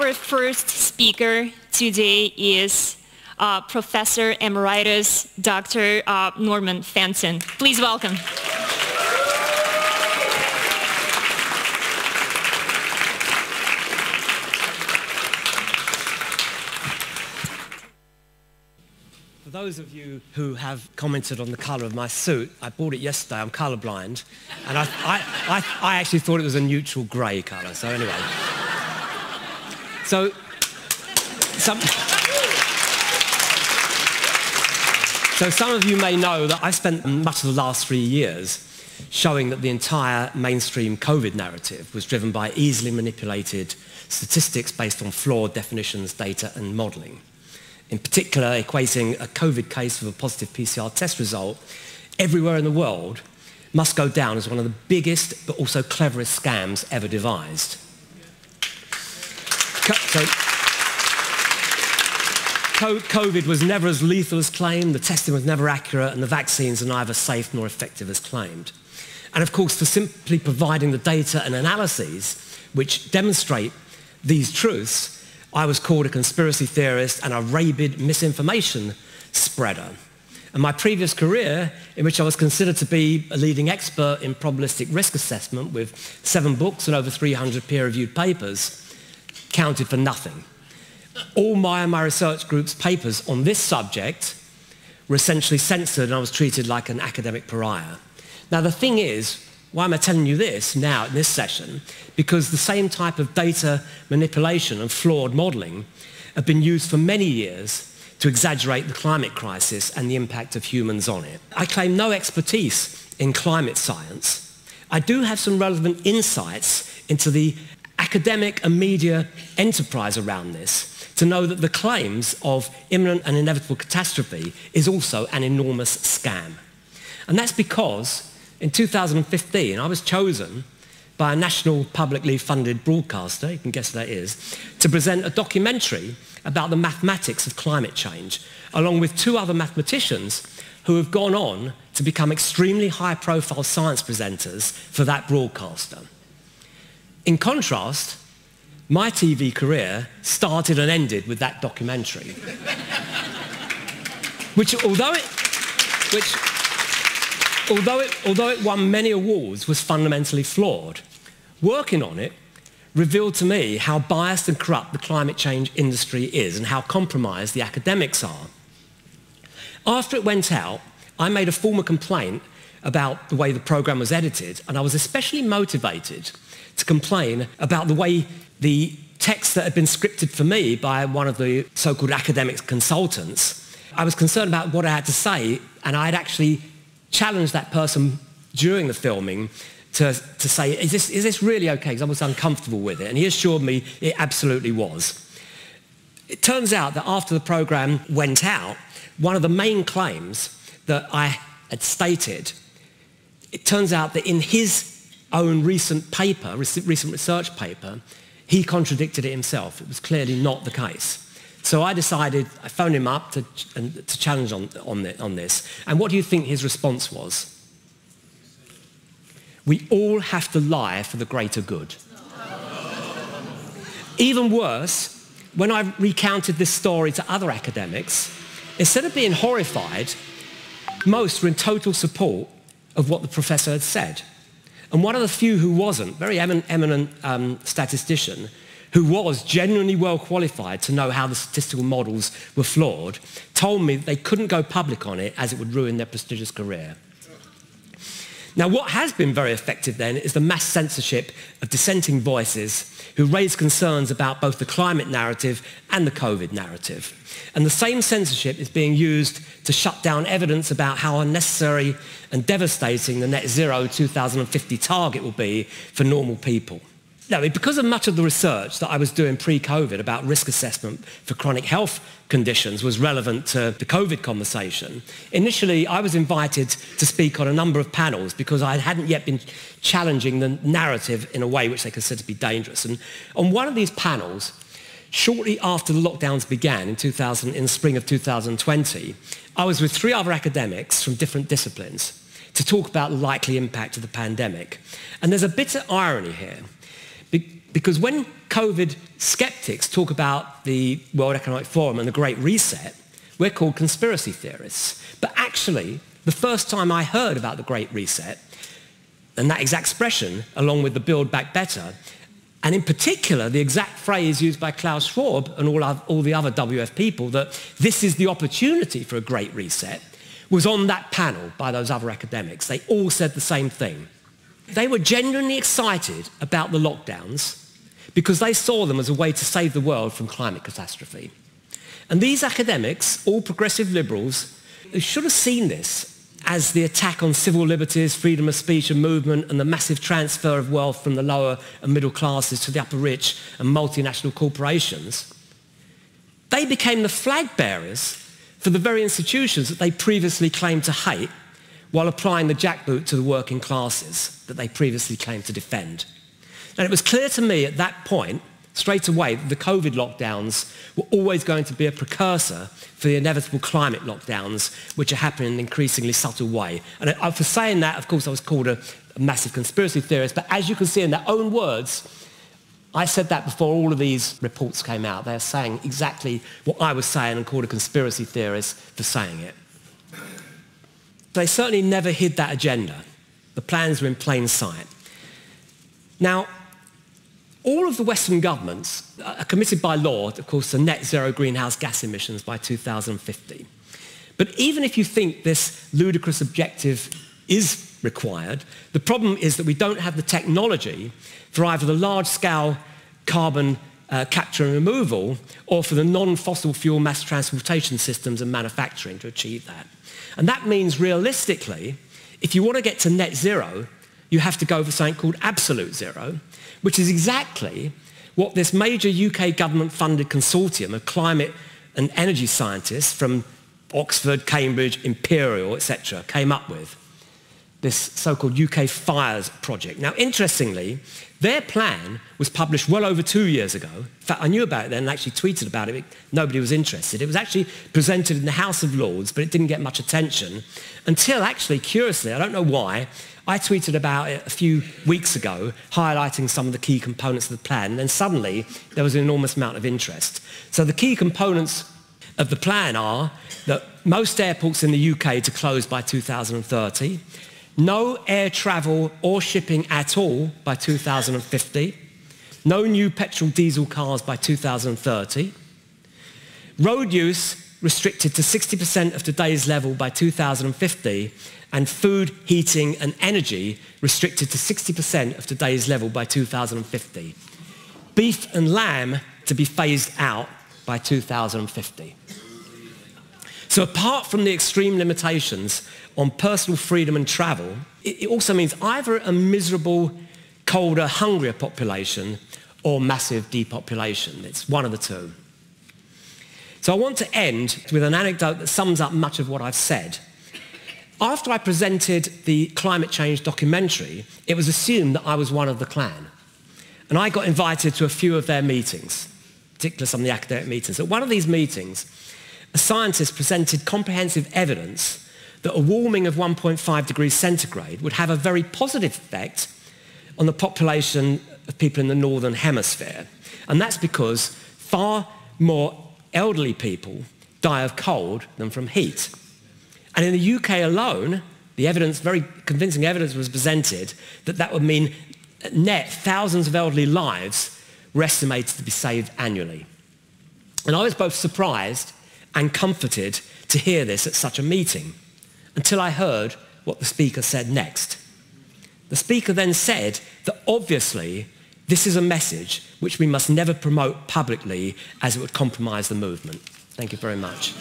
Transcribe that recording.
our first speaker today is uh, Professor Emeritus Dr. Uh, Norman Fenton. Please welcome. For those of you who have commented on the colour of my suit, I bought it yesterday. I'm colourblind. And I, I, I, I actually thought it was a neutral grey colour. So anyway. So, some, so some of you may know that I spent much of the last three years showing that the entire mainstream COVID narrative was driven by easily manipulated statistics based on flawed definitions, data and modelling in particular equating a COVID case with a positive PCR test result everywhere in the world must go down as one of the biggest but also cleverest scams ever devised. So, COVID was never as lethal as claimed, the testing was never accurate, and the vaccines are neither safe nor effective as claimed. And of course, for simply providing the data and analyses which demonstrate these truths, I was called a conspiracy theorist and a rabid misinformation spreader. And my previous career, in which I was considered to be a leading expert in probabilistic risk assessment with seven books and over 300 peer-reviewed papers, counted for nothing. All my and my research group's papers on this subject were essentially censored and I was treated like an academic pariah. Now the thing is, why am I telling you this now in this session? Because the same type of data manipulation and flawed modelling have been used for many years to exaggerate the climate crisis and the impact of humans on it. I claim no expertise in climate science. I do have some relevant insights into the academic and media enterprise around this to know that the claims of imminent and inevitable catastrophe is also an enormous scam. And that's because in 2015, I was chosen by a national publicly funded broadcaster, you can guess who that is, to present a documentary about the mathematics of climate change, along with two other mathematicians who have gone on to become extremely high-profile science presenters for that broadcaster. In contrast, my TV career started and ended with that documentary, which although it, which although it, although it won many awards, was fundamentally flawed. Working on it revealed to me how biased and corrupt the climate change industry is and how compromised the academics are. After it went out, I made a formal complaint about the way the program was edited, and I was especially motivated to complain about the way the text that had been scripted for me by one of the so-called academic consultants, I was concerned about what I had to say, and I had actually challenged that person during the filming to, to say, is this, is this really okay? Because I was uncomfortable with it. And he assured me it absolutely was. It turns out that after the program went out, one of the main claims that I had stated, it turns out that in his own recent paper, recent research paper, he contradicted it himself. It was clearly not the case. So I decided, I phoned him up to, to challenge on, on, the, on this. And what do you think his response was? We all have to lie for the greater good. Even worse, when I recounted this story to other academics, instead of being horrified, most were in total support of what the professor had said. And one of the few who wasn't, very eminent um, statistician, who was genuinely well qualified to know how the statistical models were flawed, told me they couldn't go public on it as it would ruin their prestigious career. Now, what has been very effective then is the mass censorship of dissenting voices who raise concerns about both the climate narrative and the COVID narrative. And the same censorship is being used to shut down evidence about how unnecessary and devastating the net zero 2050 target will be for normal people. Now, because of much of the research that I was doing pre-COVID about risk assessment for chronic health conditions was relevant to the COVID conversation, initially I was invited to speak on a number of panels because I hadn't yet been challenging the narrative in a way which they considered to be dangerous. And on one of these panels, shortly after the lockdowns began in, 2000, in the spring of 2020, I was with three other academics from different disciplines to talk about the likely impact of the pandemic. And there's a bitter irony here Because when COVID skeptics talk about the World Economic Forum and the Great Reset, we're called conspiracy theorists. But actually, the first time I heard about the Great Reset, and that exact expression, along with the Build Back Better, and in particular, the exact phrase used by Klaus Schwab and all, all the other WEF people that this is the opportunity for a great reset, was on that panel by those other academics. They all said the same thing. They were genuinely excited about the lockdowns because they saw them as a way to save the world from climate catastrophe. And these academics, all progressive liberals, should have seen this as the attack on civil liberties, freedom of speech and movement, and the massive transfer of wealth from the lower and middle classes to the upper rich and multinational corporations, they became the flag bearers for the very institutions that they previously claimed to hate while applying the jackboot to the working classes that they previously claimed to defend. And it was clear to me at that point, straight away, that the COVID lockdowns were always going to be a precursor for the inevitable climate lockdowns, which are happening in an increasingly subtle way. And for saying that, of course, I was called a, a massive conspiracy theorist, but as you can see in their own words, I said that before all of these reports came out. They're saying exactly what I was saying and called a conspiracy theorist for saying it. They certainly never hid that agenda. The plans were in plain sight. Now, all of the Western governments are committed by law, of course, to net zero greenhouse gas emissions by 2050. But even if you think this ludicrous objective is required, the problem is that we don't have the technology for either the large-scale carbon uh, capture and removal or for the non-fossil fuel mass transportation systems and manufacturing to achieve that. And that means realistically, if you want to get to net zero, you have to go for something called absolute zero, which is exactly what this major UK government-funded consortium of climate and energy scientists from Oxford, Cambridge, Imperial, etc., came up with, this so-called UK FIRES project. Now, interestingly, their plan was published well over two years ago. In fact, I knew about it then and actually tweeted about it. Nobody was interested. It was actually presented in the House of Lords, but it didn't get much attention until actually, curiously, I don't know why, I tweeted about it a few weeks ago, highlighting some of the key components of the plan, and then suddenly there was an enormous amount of interest. So the key components of the plan are that most airports in the UK to close by 2030, no air travel or shipping at all by 2050, no new petrol diesel cars by 2030, road use restricted to 60% of today's level by 2050, and food, heating and energy restricted to 60% of today's level by 2050. Beef and lamb to be phased out by 2050. So apart from the extreme limitations on personal freedom and travel, it also means either a miserable, colder, hungrier population or massive depopulation. It's one of the two. So I want to end with an anecdote that sums up much of what I've said. After I presented the climate change documentary, it was assumed that I was one of the clan. And I got invited to a few of their meetings, particularly some of the academic meetings. At one of these meetings, a scientist presented comprehensive evidence that a warming of 1.5 degrees centigrade would have a very positive effect on the population of people in the northern hemisphere. And that's because far more elderly people die of cold than from heat. And in the UK alone, the evidence, very convincing evidence was presented that that would mean net thousands of elderly lives were estimated to be saved annually. And I was both surprised and comforted to hear this at such a meeting until I heard what the speaker said next. The speaker then said that obviously this is a message which we must never promote publicly as it would compromise the movement. Thank you very much.